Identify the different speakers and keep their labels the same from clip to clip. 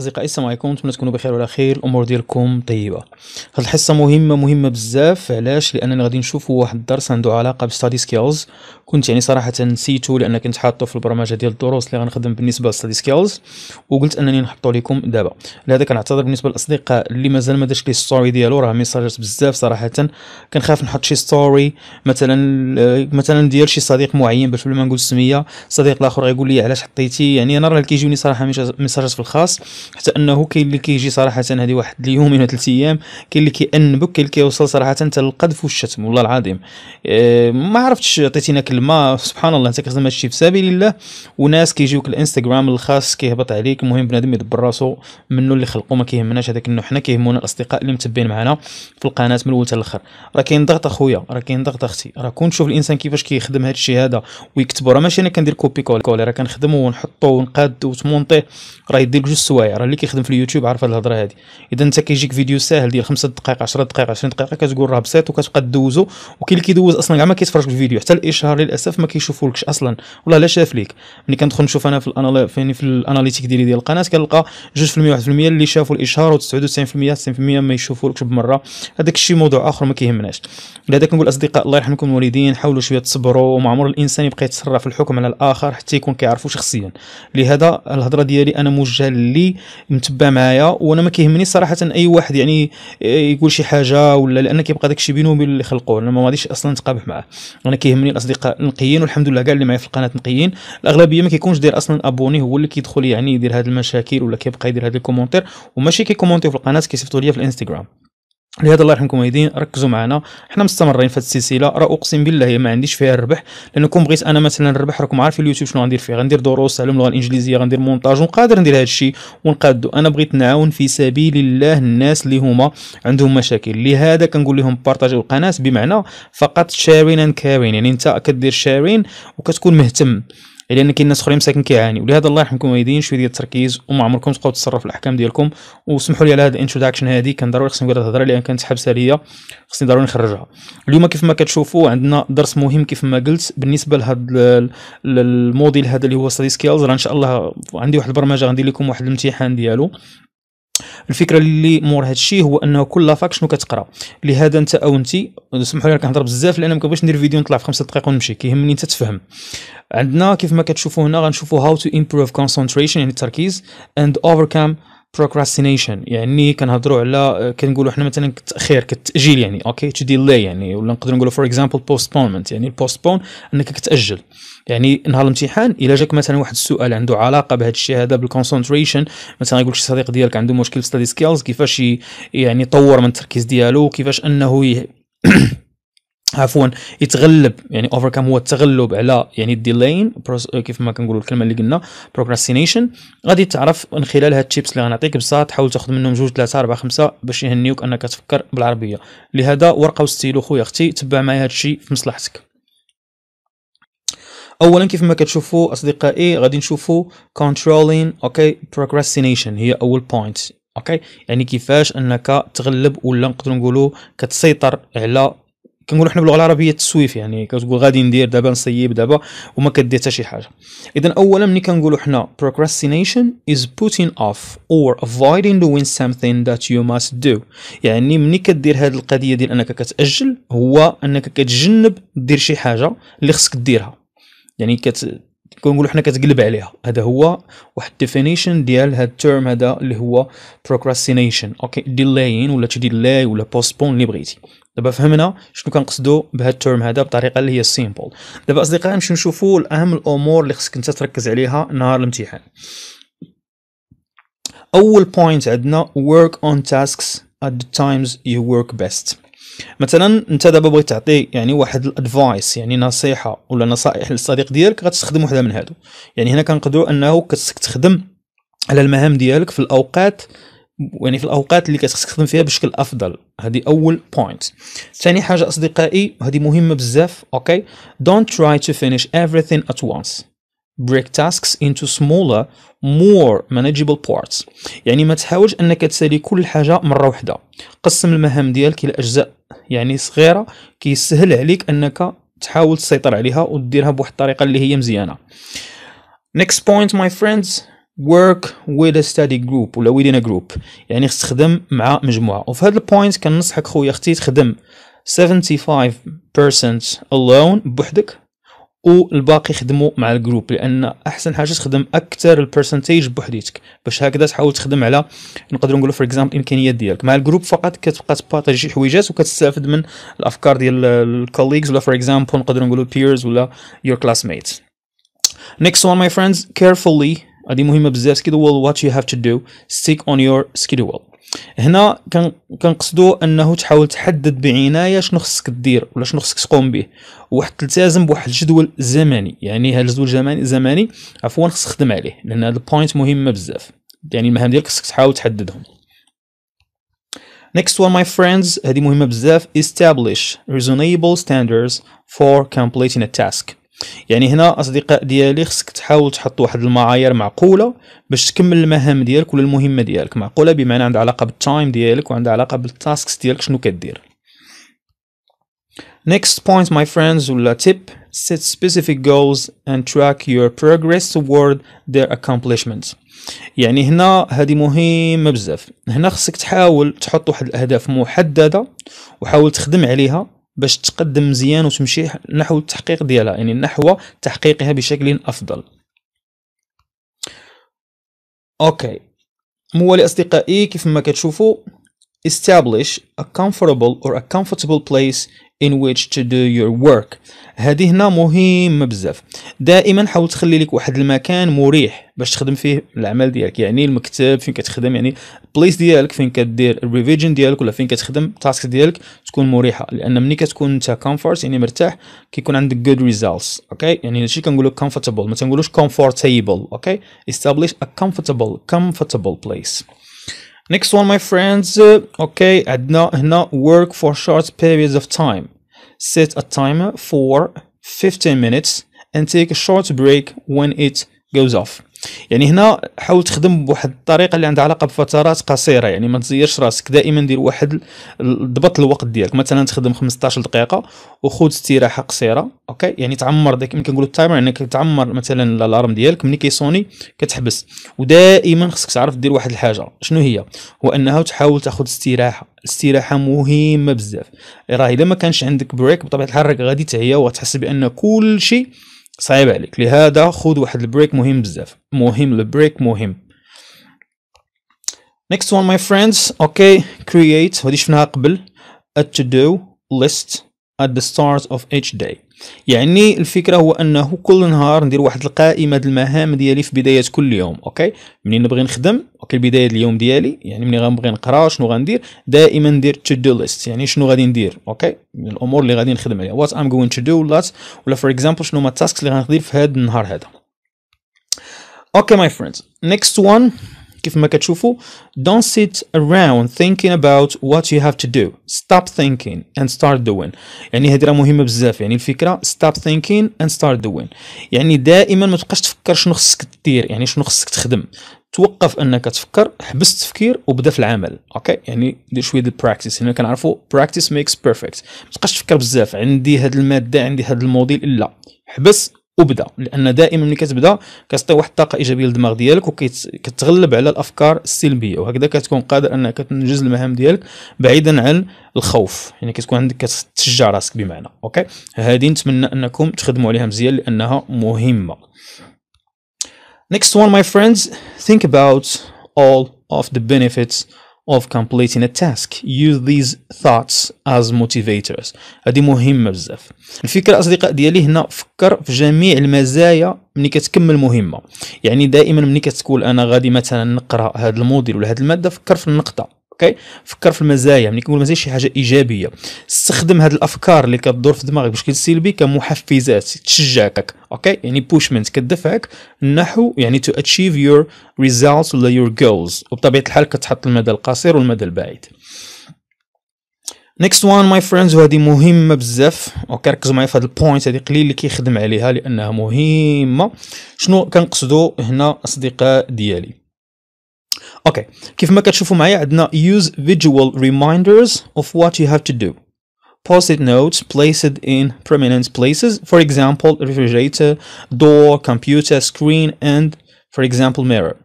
Speaker 1: أصدقائي السلام عليكم. نتمنى تكونوا بخير وعلى خير الأمور ديالكم طيبة. هاد الحصة مهمة مهمة بزاف. علاش؟ لاننا غادي نشوفوا واحد الدرس عنده علاقة ب study skills كنت يعني صراحة نسيتو لأن كنت حاطه في البرمجة ديال الدروس اللي غنخدم بالنسبة ل study skills وقلت أنني نحطو لكم دابا. لهذا كنعتذر بالنسبة للأصدقاء اللي مازال ما دارش لي story ديالو. راه ميساجات بزاف صراحة. كنخاف نحط شي story مثلا مثلا ديال شي صديق معين باش بلا ما نقول السميه صديق الآخر غيقول لي علاش حطيتي؟ يعني أنا راه كيجيوني صراحة ميساجات في الخاص. حتى أنه كاين اللي كيجي صراحة هذه واحد اليومين ولا ثلاث أيام كاين اللي كيأنبك كاين اللي كيوصل صراحة حتى القذف والشتم والله العظيم. إيه ما عرفتش عطيتينا كلمة سبحان الله انت كتخدم هادشي في سبيل الله وناس كيجيوك الإنستغرام الخاص كيهبط عليك المهم بنادم يدبر راسو منه اللي خلقو ما كيهمناش هذاك انه حنا كيهمونا الأصدقاء اللي متبعين معنا في القناة من الأول حتى الآخر راه كاين ضغط أخويا راه كاين ضغط أختي. راه كون تشوف الإنسان كيفاش كيخدم هذا الشيء هذا ويكتبو راه ماشي أنا كندير copier coller راه كنخدمو ونحطو ونقاد وتمونطيه راه يدير جوج سوايع. راه اللي كيخدم في اليوتيوب عارف هاد الهضرة هادي. إذا انت كيجيك فيديو ساهل ديال 5 دقائق 10 دقائق 20 دقيقه كتقول راه بسيط وكتبقى دوزو وكاين اللي كيدوز أصلا كاع ما كيتفرج في الفيديو حتى الإشهار للأسف ما كيشوفولكش أصلا والله لا شاف ليك. ملي كندخل نشوف أنا في الانال فين في ال analytics ديالي ديال القناة كنلقى 2% 1% اللي شافوا الإشهار و99% 90% ما يشوفولكش بمرة. هذاك الشيء موضوع آخر ما كيهمناش. لهذا كنقول أصدقاء الله يرحمكم الوالدين حاولوا شوية تصبروا وما عمر الإنسان يبقى يتسرع في الحكم على الآخر حتى يكون كيعرفو شخصيا. لهذا الهضرة ديالي أنا موجهة للي متبع معايا وأنا ما كيهمني صراحة أي واحد يعني يقول شي حاجة ولا لأن كيبقى داك الشيء بينه وبين اللي خلقوه أنا ما غاديش أصلا نتقابح معاه. أنا كيهمني الأصدقاء نقيين والحمد لله كاع اللي معايا في القناة نقيين الأغلبية ما كيكونش داير أصلا abonné هو اللي كيدخل يعني يدير هاد المشاكل ولا كيبقى يدير هاد ال commentaire. وماشي كيكومونتيو في القناة كيصيفطوا ليا في الإنستغرام. لهذا الله يرحمكم والدين ركزوا معنا. حنا مستمرين في هذه السلسلة. راه أقسم بالله ما عنديش فيها الربح لانكم بغيت أنا مثلا نربح راكم عارفين اليوتيوب شنو غندير فيه. غندير دروس على اللغة الإنجليزية غندير مونتاج وقادر ندير هذا الشيء ونقادو. أنا بغيت نعاون في سبيل الله الناس اللي هما عندهم مشاكل. لهذا كنقول لهم بارطاجيو القناة بمعنى فقط sharing and caring يعني أنت كدير sharing وكتكون مهتم. لأن كاين ناس أخرين مساكن كيعانيو. ولهذا الله يرحمكم والدين شوية ديال التركيز وما عمركم تبقاو تصرفوا في الأحكام ديالكم. وسمحوا لي على هذه ال introduction هذه كان ضروري خصني نقول الهضره لأن كانت حابسه ليا خصني ضروري نخرجها. اليوم كيف ما كتشوفوا عندنا درس مهم كيف ما قلت بالنسبة لهذا ال module هذا اللي هو study skills راه إن شاء الله عندي واحد البرمجة غندير لكم واحد الامتحان ديالو. الفكرة اللي مور هذا الشيء هو أنه كل fac شنو كتقرأ؟ لهذا أنت أو انت سمحوا لي كنهضر بزاف لأن ما كنبغيش ندير فيديو نطلع في خمسة دقائق ونمشي كيهمني أنت تفهم. عندنا كيف ما كتشوفوا هنا غنشوفوا how to improve concentration يعني التركيز and overcome procrastination. يعني كنهضروا على كنقولوا حنا مثلا التاخير كالتاجيل يعني okay؟ to delay يعني ولا نقدروا نقولوا for example postponement يعني ال postpone أنك كتأجل. يعني نهار الامتحان إلا جاك مثلا واحد السؤال عنده علاقة بهذا الشيء هذا بال concentration مثلا يقول شي صديق ديالك عنده مشكل في study skills كيفاش يعني يطور من التركيز ديالو كيفاش أنه. عفوا يتغلب يعني overcome هو التغلب على يعني ال delaying كيف ما كنقولوا الكلمة اللي قلنا procrastination غادي تعرف من خلال هاد ال tips اللي غنعطيك بصح تحاول تاخذ منهم جوج ثلاثة أربعة خمسة باش يهنيوك أنك تفكر بالعربية. لهذا ورقة وستيلو خويا أختي تبع معايا هاد الشيء في مصلحتك. اولا كيف ما كتشوفوا أصدقائي غادي نشوفوا controlling okay procrastination هي أول point okay يعني كيفاش أنك تغلب ولا نقدروا نقولوا كتسيطر على كنقولوا حنا باللغة العربيه التسويف يعني كتقول غادي ندير دابا نصيب دابا وما كدير حتى شي حاجة. اذا اولا ملي كنقولوا حنا procrastination is putting off or avoiding doing something that you must do. يعني ملي كدير هذه القضية ديال أنك كتأجل هو أنك كتجنب دير شي حاجة اللي خصك ديرها. يعني كت كنقولوا حنا كتقلب عليها. هذا هو واحد definition ديال هاد ال term هذا اللي هو procrastination. okay delaying ولا to delay ولا postpone اللي بغيتي. دابا فهمنا شنو كنقصدوا بهاد ال term هذا بطريقة اللي هي simple دابا أصدقائي نمشيو نشوفوا أهم الأمور اللي خصك أنت تركز عليها نهار الامتحان. أول point عندنا work on tasks at the times you work best. مثلا أنت دابا بغيت تعطي يعني واحد ال advice يعني نصيحة ولا نصائح للصديق ديالك غتستخدم وحده من هادو. يعني هنا كنقدروا أنه خصك تخدم على المهام ديالك في الأوقات يعني في الأوقات اللي كتخصك تخدم فيها بشكل أفضل. هذه أول point ثاني حاجة أصدقائي هذه مهمة بزاف okay don't try to finish everything at once. Break tasks into smaller more manageable parts. يعني ما تحاولش أنك تسالي كل حاجة مرة واحدة. قسم المهام ديالك إلى أجزاء يعني صغيرة. كيسهل عليك أنك تحاول تسيطر عليها وديرها بواحد الطريقة اللي هي مزيانة. Next point my friends. Work with a study group ولا within a group. يعني تخدم مع مجموعة. وفي هذا ال point كنصحك خويا أختي تخدم 75% alone بوحدك والباقي خدموا مع ال group لأن أحسن حاجة تخدم أكثر ال percentage بوحديتك. باش هكذا تحاول تخدم على نقدروا نقولوا for example الامكانيات ديالك. مع ال group فقط كتبقى تpartager شي حويجات وكتستافد من الأفكار ديال ال colleagues ولا for example نقدروا نقولوا peers ولا your classmates next one my friends carefully هذه مهمة بزاف. Schedule what you have to do stick on your schedule هنا كنقصدوا أنه تحاول تحدد بعناية شنو خصك دير ولا شنو خصك تقوم به. واحد تلتزم بواحد الجدول زمني. يعني هذا الجدول الزمني زمني عفوا خصك تخدم عليه. لأن هذا ال point مهمة بزاف. يعني المهام ديالك خصك تحاول تحددهم. Next one my friends. هذه مهمة بزاف. Establish reasonable standards for completing a task. يعني هنا أصدقاء ديالي خصك تحاول تحط واحد المعايير معقولة باش تكمل المهام ديالك ولا المهمة ديالك معقولة بمعنى عندها علاقة بال time ديالك وعندها علاقة بال tasks ديالك شنو كدير. Next point my friends ولا tip set specific goals and track your progress toward their accomplishment يعني هنا هذه مهمة بزاف. هنا خصك تحاول تحط واحد الأهداف محددة وحاول تخدم عليها باش تقدم مزيان وتمشي نحو التحقيق ديالها يعني نحو تحقيقها بشكل أفضل. أوكي. موالي أصدقائي كيف ما كتشوفوا establish a comfortable or a comfortable place in which to do your work. هذه هنا مهمه بزاف. دائما حاول تخلي لك واحد المكان مريح باش تخدم فيه العمل ديالك. يعني المكتب فين كتخدم؟ يعني ال place ديالك فين كدير ال revision ديالك ولا فين كتخدم ال task ديالك تكون مريحة. لأن ملي كتكون أنت comfort يعني مرتاح كيكون عندك good results okay يعني هادشي كنقولوا comfortable ما تنقولوش comfortable. okay establish a comfortable comfortable place. Next one, my friends. Uh, okay, I do not, not work for short periods of time. Set a timer for 15 minutes and take a short break when it goes off. يعني هنا حاول تخدم بواحد الطريقة اللي عندها علاقة بفترات قصيرة يعني ما تزيرش راسك دائما دير واحد ضبط الوقت ديالك. مثلا تخدم 15 دقيقة وخذ استراحة قصيرة okay؟ يعني تعمر داك ملي كنقولوا ال timer إنك تعمر مثلا ال alarm ديالك ملي كيصوني كتحبس. ودائما خصك تعرف دير واحد الحاجة. شنو هي؟ هو انه تحاول تأخذ استراحة. الاستراحه مهمة بزاف. راه إذا ما كانش عندك break بطبيعة الحال راك غادي تعيا وتحس بأن كل شيء صعيب عليك. لهذا خذ واحد ال break مهم بزاف. مهم ال break مهم. Next one my friends. Okay create. ودي شفناها قبل. A to do list. At the start of each day. يعني الفكرة هو أنه كل نهار ندير واحد القائمة المهام ديالي في بداية كل يوم okay؟ منين نبغي نخدم؟ okay بداية اليوم ديالي يعني منين غنبغي نقرا شنو غندير؟ دائما ندير to do list يعني شنو غادي ندير okay؟ من الأمور اللي غادي نخدم عليها. what am going to do ولا فور اكزامبل شنو هما التاسكس اللي غندير في هذا النهار هذا. أوكي ماي فريندز نيكست وان كيف ما كتشوفوا. Don't sit around thinking about what you have to do. Stop thinking and start doing. يعني هذه راه مهمة بزاف. يعني الفكرة stop thinking and start doing. يعني دائما ما تبقاش تفكر شنو خصك دير. يعني شنو خصك تخدم. توقف أنك تفكر حبس التفكير وبدأ في العمل. أوكي؟ يعني دير شوية ديال براكتيس هنا كنعرفوا براكتيس ميكس بيرفكت ما تبقاش تفكر بزاف. عندي هاد المادة عندي هاد الموديل. لا. حبس وبدا لأن دائما ملي كتبدا كتعطي واحد الطاقة إيجابية للدماغ ديالك وكتغلب على الأفكار السلبية وهكذا كتكون قادر أنك تنجز المهام ديالك بعيدا عن الخوف. يعني كتكون عندك كتشجع راسك بمعنى أوكي؟ هذه نتمنى أنكم تخدموا عليها مزيان لأنها مهمة. Next one my friends. Think about all of the benefits of completing a task. Use these thoughts as motivators. هذه مهمه بزاف. الفكرة أصدقاء ديالي هنا فكر في جميع المزايا ملي كتكمل مهمة. يعني دائما ملي كتقول أنا غادي مثلا نقرأ هذا ال module ولا هذه المادة فكر في النقطة. okay؟ فكر في المزايا ملي كنقول مزايا شي حاجة إيجابية. استخدم هذه الأفكار اللي كتدور في دماغك بشكل سلبي كمحفزات تشجعك okay؟ يعني بوشمنت كتدفعك نحو يعني to achieve your results ولا your goals وبطبيعة الحال كتحط المدى القصير والمدى البعيد. next one my friends وهذه مهمة بزاف. okay؟ ركزوا معايا في هذا ال point هذه قليل اللي كيخدم عليها لأنها مهمة. شنو كنقصدوا هنا أصدقاء ديالي؟ اوكي كيف ما كتشوفوا معايا عندنا use visual reminders of what you have to do post-it notes placed in prominent places for example refrigerator door computer screen and for example mirror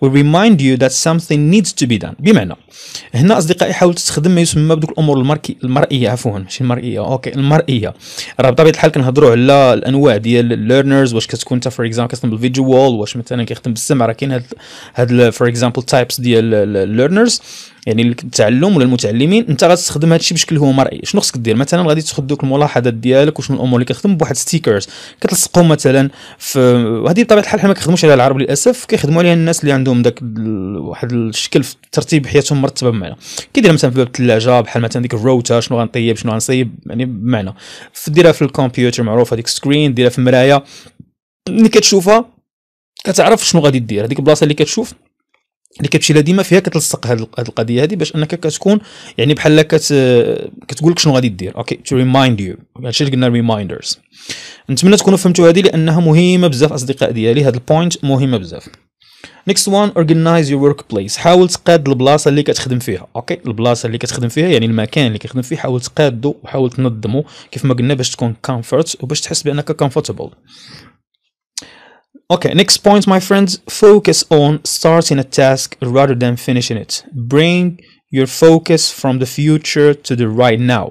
Speaker 1: Will remind you that something needs to be done. بمعنى هنا أصدقائي حاول تستخدم ما يسمى بدوك الأمور المركي المرئية عفوا ماشي المرئية okay المرئية. راه بطبيعه الحال كنهضروا على الأنواع ديال ال learners واش كتكون انت for example كتخدم بال visual واش مثلا كيخدم بالسمع. راه كاين هاد هاد for example types ديال ال learners يعني التعلم ولا المتعلمين انت غتستخدم هذا الشيء بشكل هو مرئي شنو خصك دير؟ مثلا غادي تاخذ دوك الملاحظات ديالك وشنو الأمور اللي كتخدم بواحد stickers. كتلصقهم مثلا في هذه بطبيعة الحال حنا ما كنخدموش عليها العرب للأسف كيخدموا عليها الناس اللي عندهم داك واحد الشكل في ترتيب حياتهم مرتبة بمعنى. كيدير مثلا في باب الثلاجة بحال مثلا ديك الروسيتا شنو غنطيب شنو غنصيب يعني بمعنى. ديرها في الكمبيوتر معروف هذيك screen ديرها في المراية. ملي كتشوفها كتعرف شنو غادي دير. هذيك البلاصة اللي كتشوف اللي كتمشي لها ديما فيها كتلصق هذه القضية هذه باش أنك كتكون يعني بحال كت كتقول لك شنو غادي دير. okay to remind you هادشي اللي قلنا reminders نتمنى تكونوا فهمتوا هذه لأنها مهمة بزاف أصدقاء ديالي. هذا ال point مهمة بزاف. next one organize your work place حاول تقاد البلاصة اللي كتخدم فيها. okay البلاصة اللي كتخدم فيها يعني المكان اللي كتخدم فيه. حاول تقادو وحاول تنظمه كيف ما قلنا باش تكون comfort وباش تحس بأنك comfortable Okay, next point, my friends. Focus on starting a task rather than finishing it. Bring your focus from the future to the right now.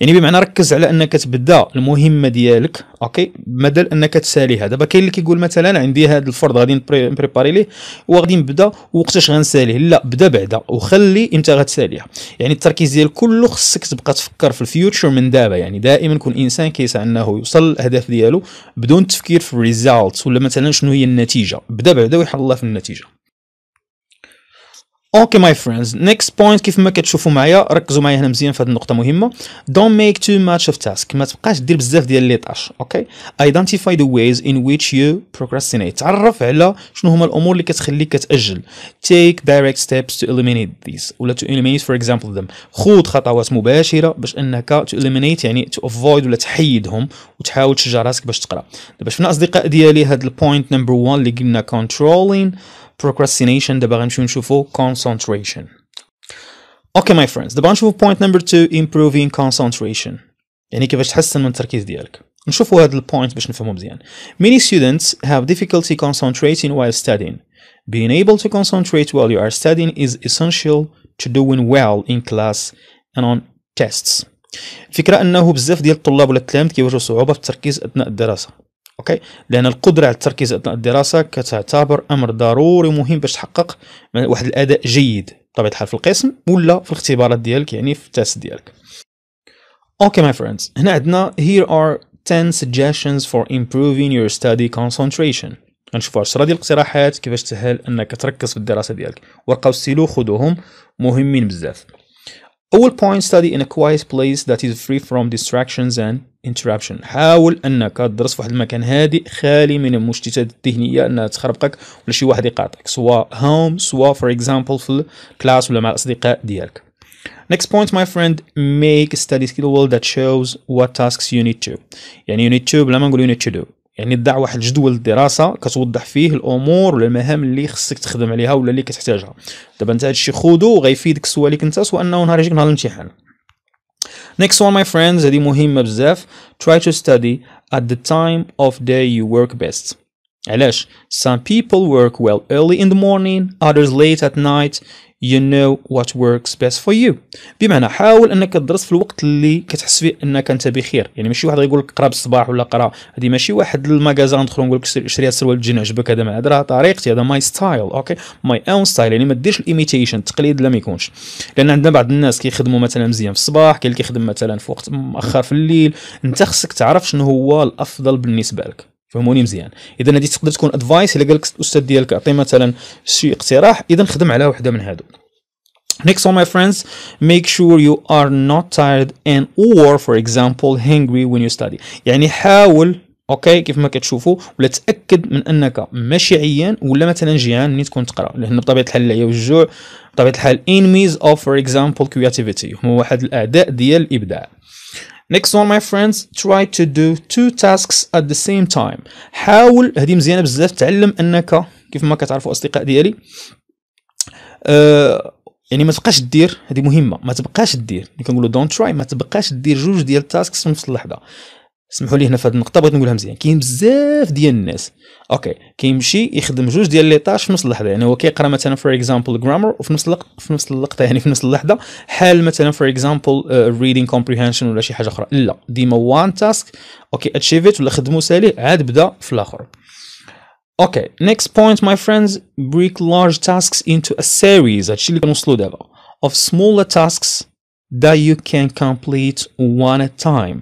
Speaker 1: يعني بمعنى ركز على أنك تبدأ المهمة ديالك okay؟ بدل أنك تساليها دابا كاين اللي كيقول مثلا عندي هذا الفرض غادي نpréparer ليه وغادي نبدأ وقتاش غنساليه؟ لا بدا بعدا وخلي أنت غتساليها. يعني التركيز ديال كله خصك تبقى تفكر في ال future من دابا. يعني دائما كون إنسان كيسعى أنه يوصل للاهداف ديالو بدون تفكير في ال result ولا مثلا شنو هي النتيجة. بدا بعدا ويحل الله في النتيجة. okay my friends next point كيف ما كتشوفوا معايا ركزوا معايا هنا مزيان في هذه النقطة مهمة. don't make too much of task ما تبقاش دير بزاف ديال les tâches okay identify the ways in which you procrastinate تعرف على شنو هما الأمور اللي كتخليك كتأجل. take direct steps to eliminate this ولا to eliminate for example them خذ خطوات مباشرة باش إنك to eliminate يعني to avoid ولا تحيدهم وتحاول تشجع راسك باش تقرأ. دابا شفنا أصدقاء ديالي هذا ال point number 1 اللي قلنا controlling procrastination دابا غنمشيو نشوفو concentration اوكي ماي فريندز دابا غنشوفو بوينت نمبر 2 improving concentration يعني كيفاش تحسن من التركيز ديالك نشوفو هذا البوينت باش نفهمو مزيان many students have difficulty concentrating while studying being able to concentrate while you are studying is essential to doing well in class and on tests الفكره انه بزاف ديال الطلاب ولا التلاميذ كيواجهوا صعوبه في التركيز اثناء الدراسه okay؟ لأن القدرة على التركيز أثناء الدراسة كتعتبر أمر ضروري مهم باش تحقق واحد الأداء جيد. بطبيعه الحال في القسم ولا في الاختبارات ديالك يعني في ال test ديالك. okay my friends هنا عندنا here are 10 suggestions for improving your study concentration. غنشوفوا 10 ديال الاقتراحات كيفاش تسهل أنك تركز في الدراسة ديالك. ورقه وستيلو خذوهم مهمين بزاف. أول point study in a quiet place that is free from distractions and interruption حاول أنك تدرس في واحد المكان هادئ خالي من المشتتات الذهنية أنها تخربقك ولا شي واحد يقاطعك سواء home سواء for example في الكلاس ولا مع الأصدقاء ديالك Next point my friend make a study schedule that shows what tasks you need to يعني you need to بلا ما نقول you need to do يعني تضع واحد الجدول الدراسة كتوضح فيه الأمور ولا المهام اللي خصك تخدم عليها ولا اللي كتحتاجها. دابا انت هادشي خودو وغيفيدك سواء ليك انت سواء أنه نهار يجيك نهار الامتحان. Next one my friends هذه مهمة بزاف. Try to study at the time of day you work best. علاش؟ Some people work well early in the morning others late at night. You know what works best for you. بمعنى حاول أنك تدرس في الوقت اللي كتحس فيه أنك أنت بخير. يعني ماشي واحد غيقول لك قرا بالصباح ولا قرا هذه ماشي واحد ال magasin ندخل نقول لك شري السروال تجي نعجبك هذا. ما هذا راه طريقتي هذا my style okay my own style يعني ما ديرش ال imitation التقليد لا ما يكونش. لأن عندنا بعض الناس كيخدموا مثلا مزيان في الصباح كاين اللي كيخدم مثلا في وقت مؤخر في الليل. أنت خصك تعرف شنو هو الأفضل بالنسبة لك. فهموني مزيان. إذا هذه تقدر تكون advice إلا قال لك الأستاذ ديالك اعطي مثلا شي اقتراح إذا خدم على وحدة من هادو. Next one, my friends, make sure you are not tired and or for example hungry when you study. يعني حاول okay كيف ما كتشوفوا ولا تأكد من أنك ماشي عيان ولا مثلا جيعان ملي تكون تقرأ. لأن بطبيعة الحال العيا والجوع بطبيعة الحال enemies of for example creativity. هو واحد الأعداء ديال الإبداع. Next one my friends try to do two tasks at the same time. حاول هذه مزيانة بزاف تعلم أنك كيف ما كتعرفوا أصدقاء ديالي أه يعني ما تبقاش دير هذه مهمة ما تبقاش دير. اللي كنقولوا don't try ما تبقاش دير جوج ديال ال tasks في نفس اللحظة. سمحوا لي هنا في هذه النقطة بغيت نقولها مزيان. كاين بزاف ديال الناس okay كيمشي يخدم جوج ديال les tâches في نفس اللحظة. يعني هو كيقرأ مثلا for example grammar وفي نفس الوقت في نفس اللقطة يعني في نفس اللحظة حال مثلا for example reading comprehension ولا شي حاجة أخرى. لا ديما one task okay achieve it ولا خدمو سالي عاد بدا في الآخر. okay next point my friends break large tasks into a series. هادشي اللي كنوصلو دابا. Of smaller tasks that you can complete one at a time.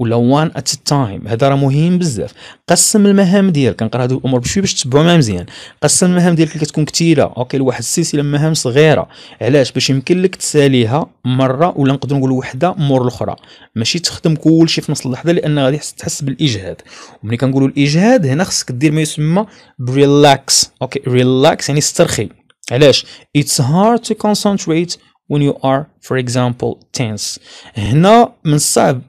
Speaker 1: ولا at a time. هذا راه مهم بزاف. قسم المهام ديالك. كنقرا هادو الأمور بشوي باش معايا مزيان. قسم المهام ديالك اللي كتكون كثيره okay لواحد السلسلة مهام صغيرة. علاش؟ باش يمكن لك تساليها مرة ولا نقدروا نقولوا وحدة مور الأخرى. ماشي تخدم كلشي في نفس اللحظة لأن غادي تحس بالإجهاد. وملي كنقولوا الإجهاد هنا خصك دير ما يسمى ب relax. okay relax يعني استرخي. علاش؟ It's hard to concentrate when you are for example tense. هنا من الصعب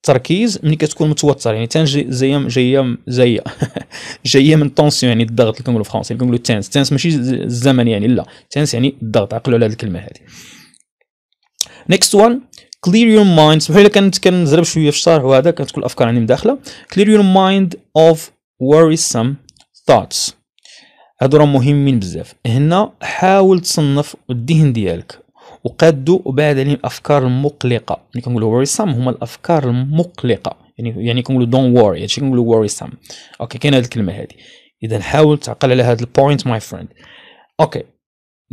Speaker 1: التركيز ملي كتكون متوتر يعني tense جاية جاية جاية جاية من tension يعني الضغط اللي كنقولوا في فرنسي كنقولوا tense tense ماشي الزمن يعني لا. tense يعني الضغط عقلوا على هذه الكلمة هذه next one clear your mind. سمحوا لي كنت كنزرب شوية في الشرح وهذا كتكون الأفكار عندي مداخلة. Clear your mind of worrisome thoughts. هادو راه مهمين بزاف. هنا حاول تصنف الذهن ديالك. وقادوا وبعد عليهم الأفكار المقلقة. يعني كنقولوا worrisome هما الأفكار المقلقة. يعني يعني كنقولوا don't worry هادشي كنقولوا worrisome okay كاين هذه الكلمة هذه إذا حاول تعقل على هذا ال point my friend okay.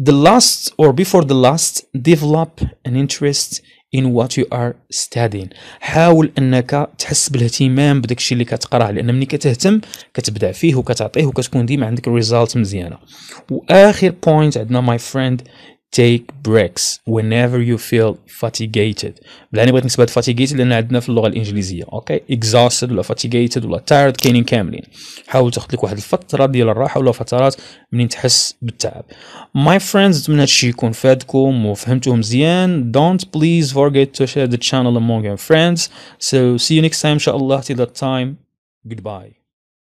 Speaker 1: The last or before the last develop an interest in what you are studying. حاول أنك تحس بالاهتمام بداك الشيء اللي كتقراه. لأن ملي كتهتم كتبدع فيه وكتعطيه وكتكون ديما عندك result مزيانة. وآخر point عندنا my friend take breaks whenever you feel fatigued بلاني بغيت نكتب هاد fatigued لأن عندنا في اللغة الانجليزيه okay exhausted ولا fatigued ولا tired كاينين كاملين حاول تاخذ لك واحد الفترة ديال الراحه ولا فترات منين تحس بالتعب my friends نتمنى هادشي يكون فادكم وفهمتوه مزيان don't please forget to share the channel among your friends so see you next time ان شاء الله till that time goodbye